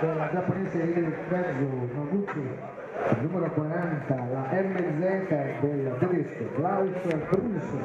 della giapponese Il Mezzo Noguchi, numero 40, la MZ del tedesco Klaus Brunson.